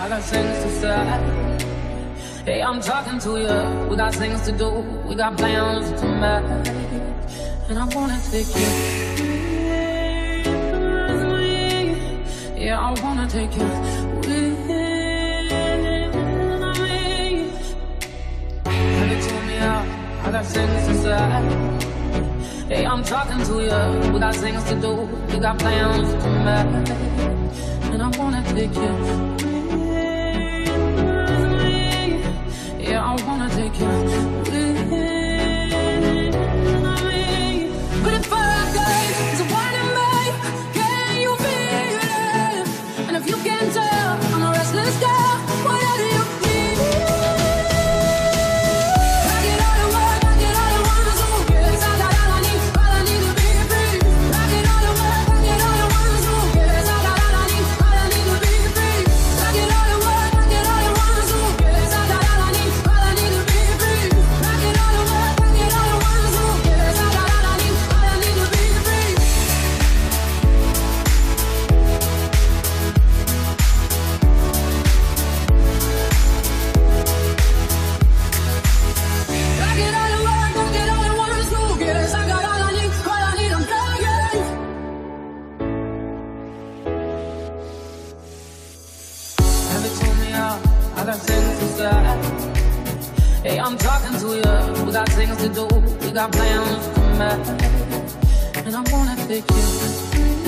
I got things to say. Hey, I'm talking to you. We got things to do. We got plans to make. And I wanna take you. with me. Yeah, I wanna take you with me. Have you told me out? I got things to say. Hey, I'm talking to you. We got things to do. We got plans to make. And I wanna take you. Out? I got things to say. Hey, I'm talking to you. We got things to do. We got plans to make. And I wanna take you.